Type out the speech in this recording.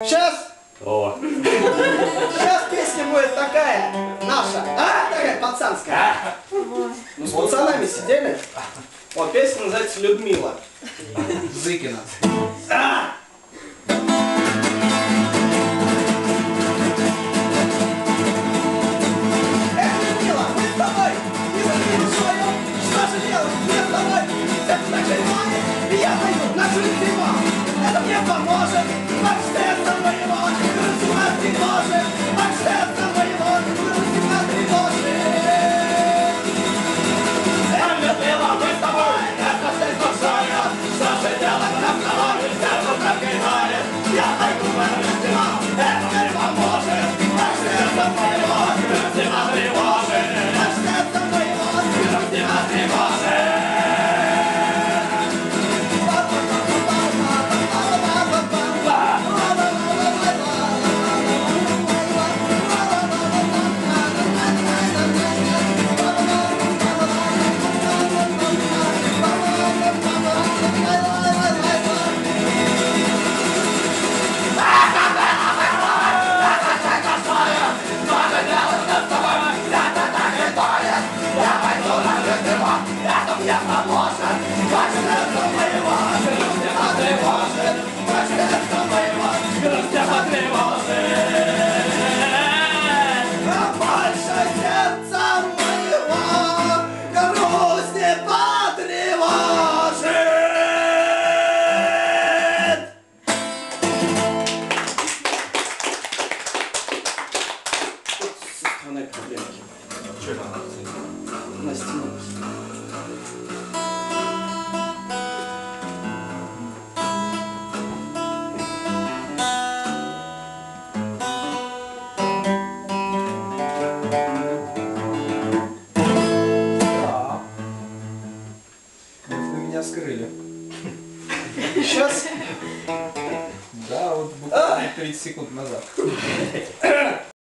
Сейчас, О, сейчас песня будет такая, наша, а, такая пацанская. Ну, с пацанами сидели. Вот песня называется «Людмила». Зыкина. Эх, А больше сердца моего грусть не потревожит. Со стороны проблемки. Что это она? Меня скрыли. Сейчас Да, вот буквально 30 секунд назад.